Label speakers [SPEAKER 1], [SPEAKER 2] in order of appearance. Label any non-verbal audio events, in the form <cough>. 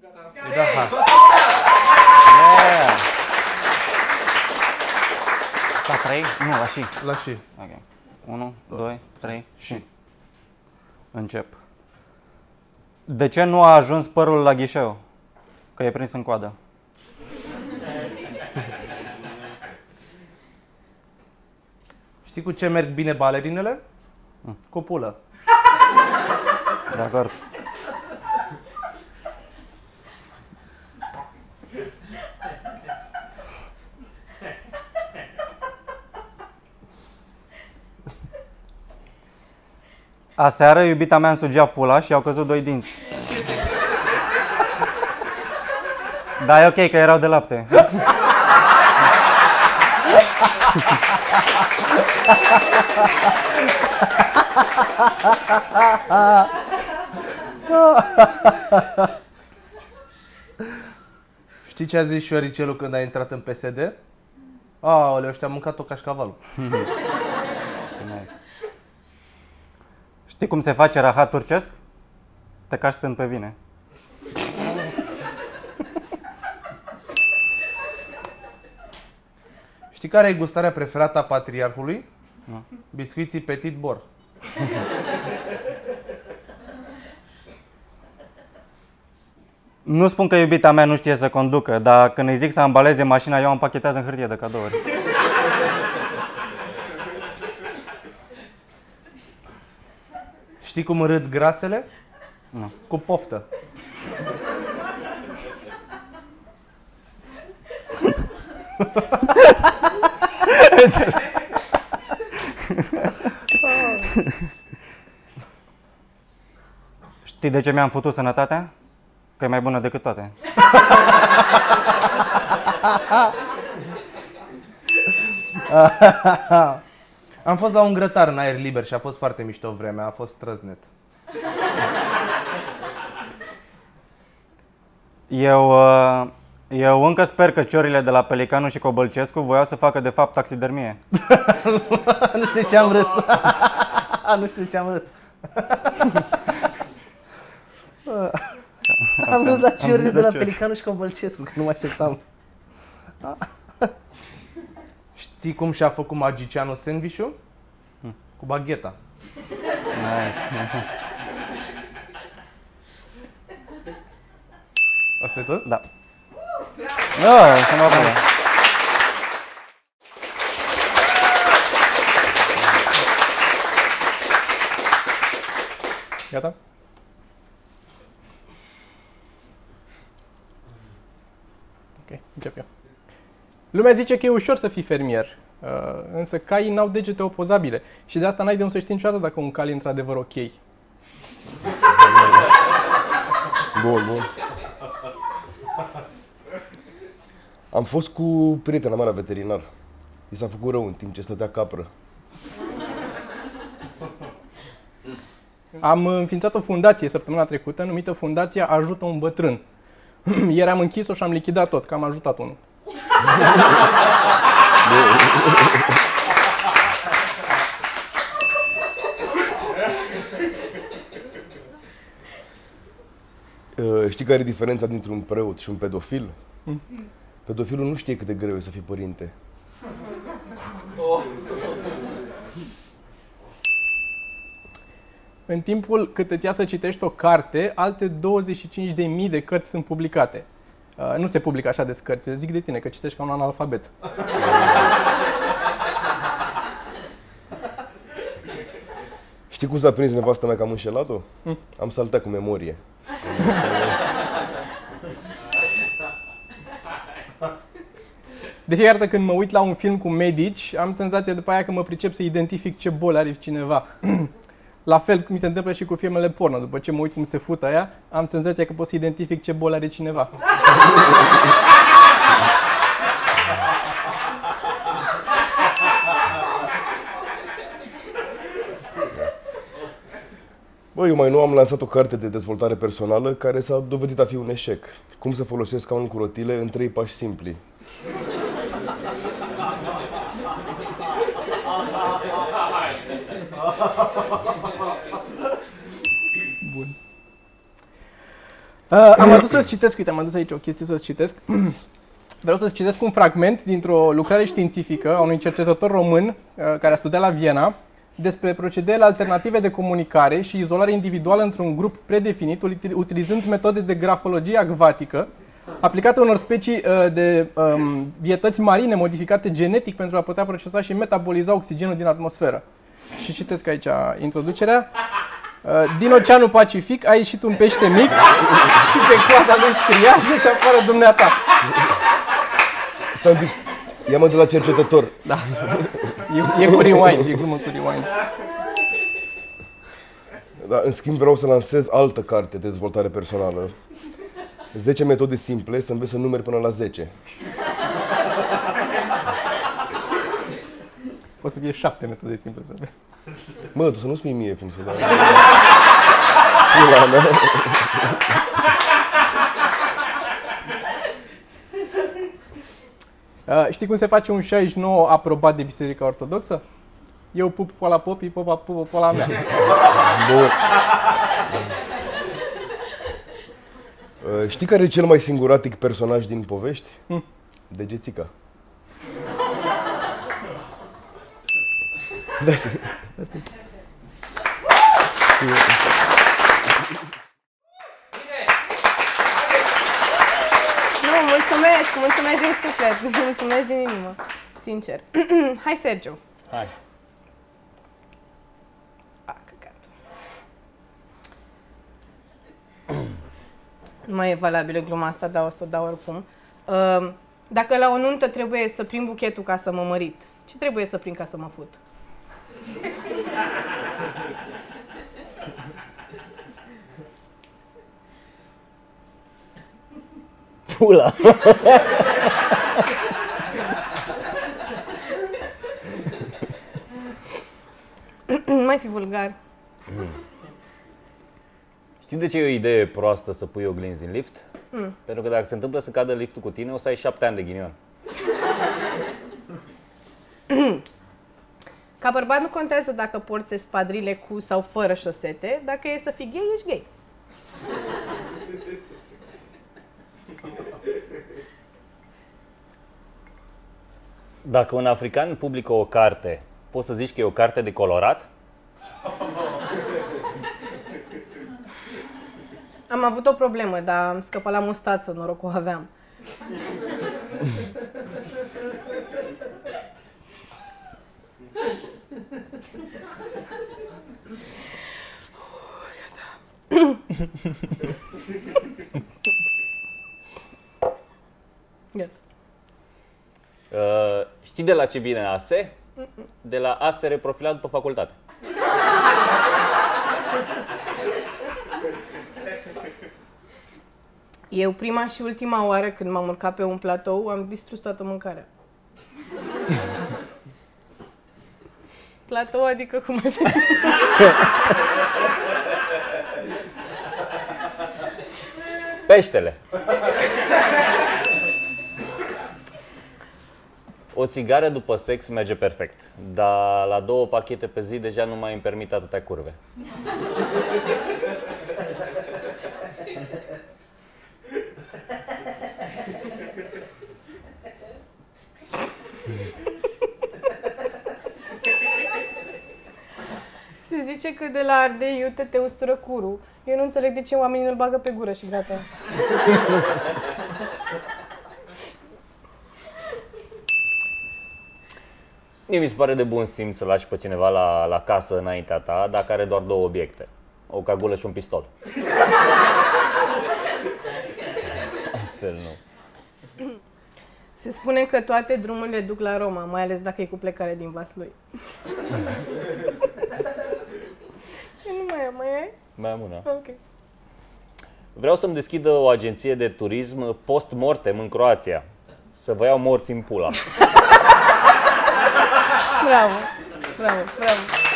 [SPEAKER 1] Da.
[SPEAKER 2] Yeah. La 3? Nu, la și.
[SPEAKER 1] La și.
[SPEAKER 2] Ok. 1, 2, 3 și. Încep. De ce nu a ajuns părul la ghișeu? Că e prins în coadă.
[SPEAKER 1] Știi cu ce merg bine balerinele? Cu pulă.
[SPEAKER 2] De acord. Aseară iubita mea îmi sugea pula și au căzut doi dinți. Da, e ok, că erau de lapte.
[SPEAKER 1] Știi ce a zis șoricelu când a intrat în PSD? Aoleu, ăștia am mâncat-o cașcavalul. <laughs>
[SPEAKER 2] Nice. Știi cum se face rahat turcesc? Te cași stând pe vine.
[SPEAKER 1] Știi care e gustarea preferată a patriarhului?
[SPEAKER 2] Nu.
[SPEAKER 1] Biscuiții Petit Bor.
[SPEAKER 2] Nu spun că iubita mea nu știe să conducă, dar când îi zic să ambaleze mașina, eu o împachetează în hârtie de cadouri.
[SPEAKER 1] Știi cum râd grasele?
[SPEAKER 2] Nu.
[SPEAKER 1] Cu poftă.
[SPEAKER 2] Știi de ce mi-am făcut sănătatea? Că e mai bună decât toate. <laughs>
[SPEAKER 1] Am fost la un grătar în aer liber și a fost foarte mișto vremea, a fost trăznet.
[SPEAKER 2] Eu, uh, eu încă sper că ciorile de la Pelicanu și Cobălcescu voiau să facă de fapt taxidermie. <laughs>
[SPEAKER 1] nu știu ce am râs. <laughs> nu știu ce am râs. am râs la ciurile
[SPEAKER 2] zis
[SPEAKER 1] de
[SPEAKER 2] de
[SPEAKER 1] la
[SPEAKER 2] ciori.
[SPEAKER 1] Pelicanu și Cobălcescu, că nu mă așteptam. <laughs> Știi cum și-a făcut magicianul sandwich-ul? Cu bagheta.
[SPEAKER 2] Nice.
[SPEAKER 1] Asta e tot?
[SPEAKER 2] Da. Da, să mă apucă.
[SPEAKER 3] Gata? Ok, încep eu. Lumea zice că e ușor să fii fermier, uh, însă caii n-au degete opozabile și de asta n-ai de unde să știi niciodată dacă un cal e într-adevăr ok.
[SPEAKER 4] Bun, bun. Am fost cu prietena mea la veterinar. I s-a făcut rău în timp ce stătea capră.
[SPEAKER 3] Am înființat o fundație săptămâna trecută numită Fundația Ajută un bătrân. <clears throat> Ieri am închis-o și am lichidat tot, că am ajutat unul.
[SPEAKER 4] Uh, Știi care e diferența dintre un preot și un pedofil? Pedofilul nu știe cât de greu e să fii părinte.
[SPEAKER 3] În timpul cât îți ia să citești o carte, alte 25.000 de cărți sunt publicate. Uh, nu se publică așa de cărți, zic de tine că citești ca un analfabet. <laughs>
[SPEAKER 4] Știi cum s-a prins nevasta mea că am înșelat-o? Am saltat cu memorie.
[SPEAKER 3] De fiecare dată când mă uit la un film cu medici, am senzația după aia că mă pricep să identific ce boli are cineva. <clears throat> La fel mi se întâmplă și cu filmele porno. După ce mă uit cum se fută aia, am senzația că pot să identific ce boli are cineva. <laughs>
[SPEAKER 4] Bă, eu mai nu am lansat o carte de dezvoltare personală care s-a dovedit a fi un eșec. Cum să folosesc scaunul cu rotile în trei pași simpli.
[SPEAKER 3] Uh, am adus să-ți citesc, uite, am adus aici o chestie să-ți citesc. <clears throat> Vreau să-ți citesc un fragment dintr-o lucrare științifică a unui cercetător român uh, care a studiat la Viena despre procedeele alternative de comunicare și izolare individuală într-un grup predefinit, util- utilizând metode de grafologie acvatică aplicate unor specii uh, de um, vietăți marine modificate genetic pentru a putea procesa și metaboliza oxigenul din atmosferă. Și citesc aici introducerea. Uh, Din Oceanul Pacific a ieșit un pește mic și pe coada lui scria și afară dumneata.
[SPEAKER 4] Stai un pic. Ia-mă de la cercetător.
[SPEAKER 3] E, e cu rewind, e glumă cu rewind.
[SPEAKER 4] Da, în schimb vreau să lansez altă carte de dezvoltare personală. 10 metode simple să înveți să numeri până la 10.
[SPEAKER 3] Poate să fie șapte metode simple să vezi.
[SPEAKER 4] Mă, tu să nu spui mie cum să dai. Pula <laughs> mea.
[SPEAKER 3] Uh, știi cum se face un 69 aprobat de Biserica Ortodoxă? Eu pup poala popii, popa pupă poala mea.
[SPEAKER 4] Bun. Uh, Știi care e cel mai singuratic personaj din povești? Degețica.
[SPEAKER 5] Nu, mulțumesc, mulțumesc din suflet, <laughs> mulțumesc din inimă, sincer. <clears throat> Hai, Sergiu.
[SPEAKER 2] Hai.
[SPEAKER 5] A, căcat. Nu mai e valabilă gluma asta, dar o să o dau oricum. Uh, Dacă la o nuntă trebuie să prind buchetul ca să mă mărit, ce trebuie să prind ca să mă fut?
[SPEAKER 2] Pula!
[SPEAKER 5] Nu <laughs> mai fi vulgar.
[SPEAKER 6] Știi de ce e o idee proastă să pui oglinzi în lift? Mm. Pentru că dacă se întâmplă să cadă liftul cu tine, o să ai șapte ani de ghinion. <clears throat>
[SPEAKER 5] Ca bărbat nu contează dacă porți espadrile cu sau fără șosete, dacă e să fii gay, ești gay.
[SPEAKER 6] Dacă un african publică o carte, poți să zici că e o carte de colorat?
[SPEAKER 5] Am avut o problemă, dar am scăpat la mustață, noroc o aveam. Gata.
[SPEAKER 6] Uh, știi de la ce vine ASE? De la ASE reprofilat după facultate.
[SPEAKER 5] Eu prima și ultima oară când m-am urcat pe un platou, am distrus toată mâncarea. Platou adică cum ai venit?
[SPEAKER 6] Peștele. O țigară după sex merge perfect, dar la două pachete pe zi deja nu mai îmi permit atâtea curve.
[SPEAKER 5] Se zice că de la ardei iute te ustură curul. Eu nu înțeleg de ce oamenii nu-l bagă pe gură și gata.
[SPEAKER 6] Mie mi se pare de bun simț să lași pe cineva la, la casă înaintea ta, dacă are doar două obiecte. O cagulă și un pistol. Altfel nu.
[SPEAKER 5] Se spune că toate drumurile duc la Roma, mai ales dacă e cu plecare din Vaslui. <laughs> Eu nu mai am, mai ai?
[SPEAKER 6] Mai am una.
[SPEAKER 5] Ok.
[SPEAKER 6] Vreau să-mi deschidă o agenție de turism post-mortem în Croația. Să vă iau morți în pula.
[SPEAKER 5] Bravo, bravo, bravo.